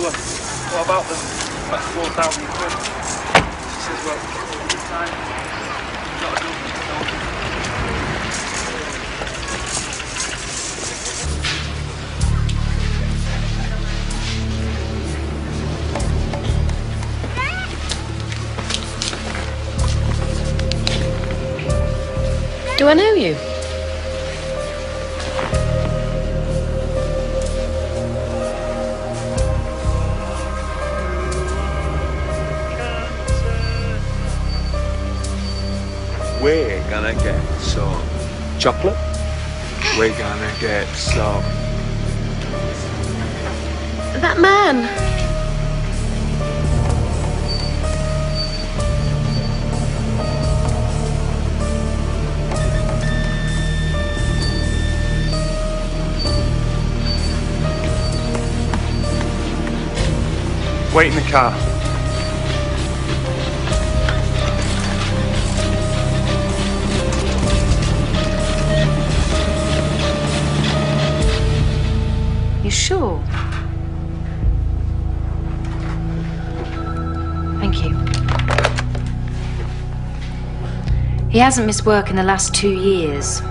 to her, what about them? About 4,000 quid. She says, well, this time. Do I know you? Chocolate. We're gonna get some. That man. Wait in the car. You sure? Thank you. He hasn't missed work in the last two years.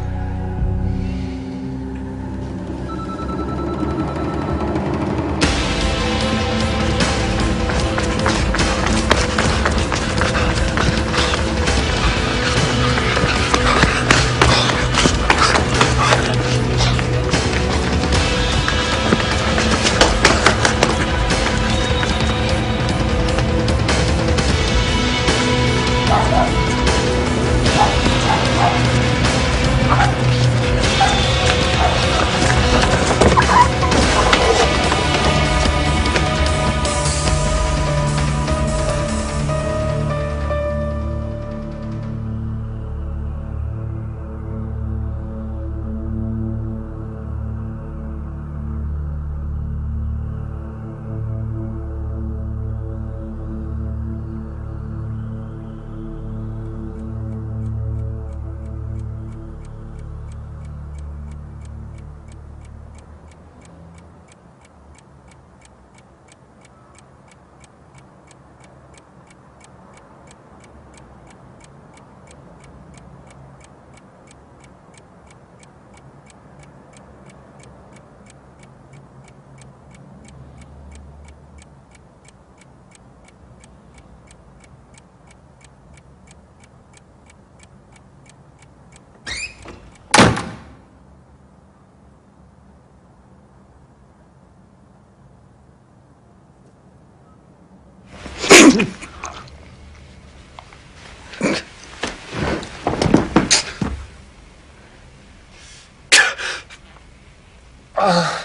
Uh.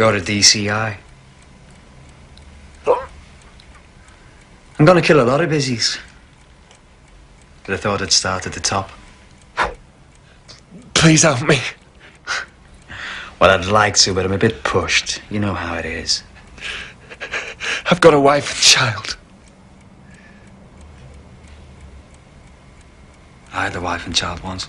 You're a DCI. I'm gonna kill a lot of busies. But I thought I'd start at the top. Please help me. Well, I'd like to, but I'm a bit pushed. You know how it is. I've got a wife and child. I had a wife and child once.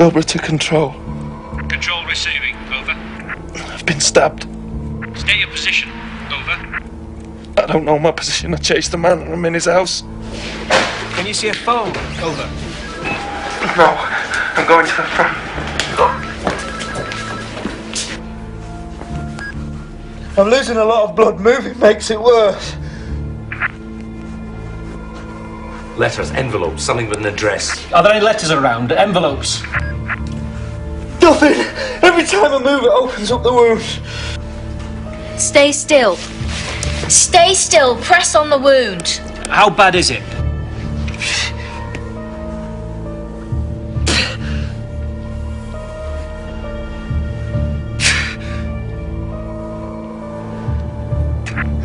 Bilborough to control. Control receiving. Over. I've been stabbed. Don't know my position. I chased the man and I'm in his house. Can you see a phone? Over. No, I'm going to the front. I'm losing a lot of blood. Moving makes it worse. Letters, envelopes, something with an address. Are there any letters around? Envelopes? Nothing. Every time I move, it opens up the wound. Stay still. Stay still. Press on the wound. How bad is it?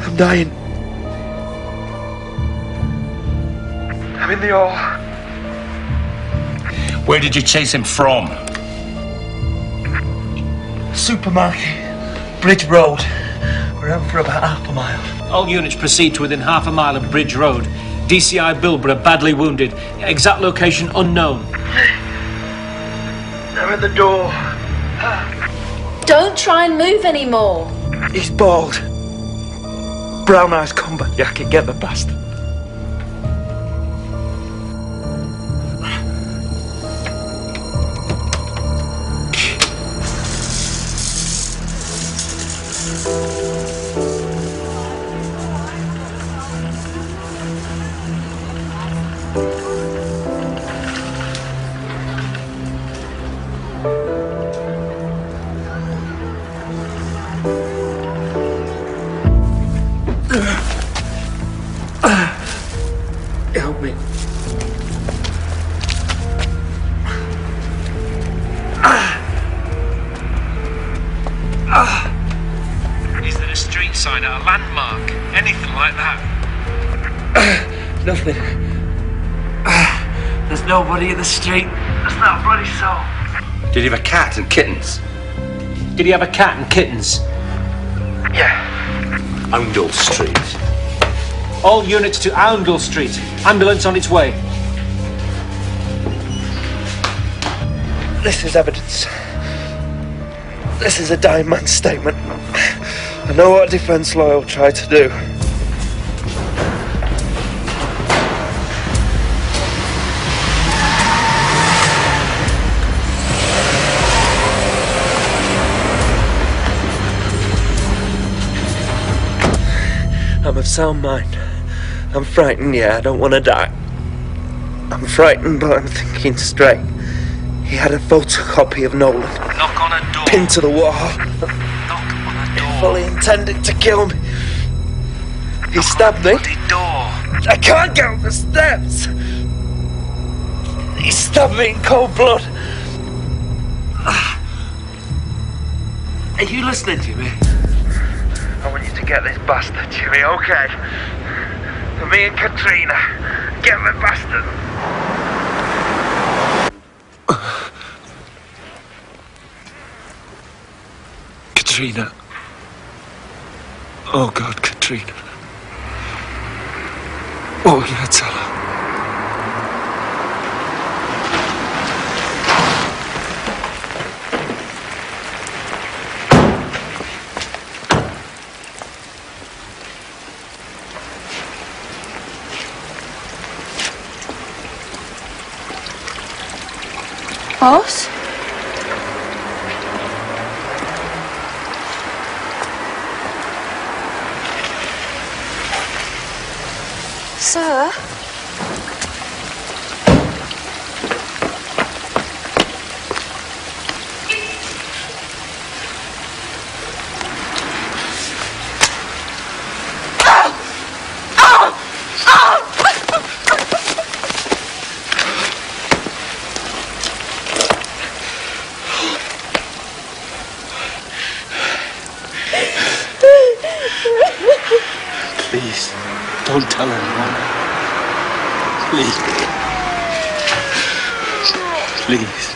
I'm dying. I'm in the hall. Where did you chase him from? Supermarket. Bridge Road. We're out for about half a mile. All units proceed to within half a mile of Bridge Road. DCI Bilborough badly wounded. Exact location unknown. They're at the door. Don't try and move anymore. He's bald. Brown eyes combat. Yeah, I can get the bastard. Help me. Is there a street sign at a landmark? Anything like that? Nothing. There's nobody in the street. There's not a bloody soul. Did he have a cat and kittens? Did he have a cat and kittens? Yeah. Oundle Street. All units to Oundle Street. Ambulance on its way. This is evidence. This is a dying man's statement. I know what a defence lawyer will try to do. Of sound mind. I'm frightened, yeah, I don't want to die. I'm frightened, but I'm thinking straight. He had a photocopy of Nolan Knock on a door. pinned to the wall. Knock on a door. Fully intended to kill me. He stabbed me. Door. I can't get up the steps. He stabbed me in cold blood. Are you listening to me? I want you to get this bastard, Jimmy, okay? For me and Katrina. Get the bastard. Katrina. Oh God, Katrina. What gonna tell her? Boss? Sir? Don't tell anyone. Please. Please.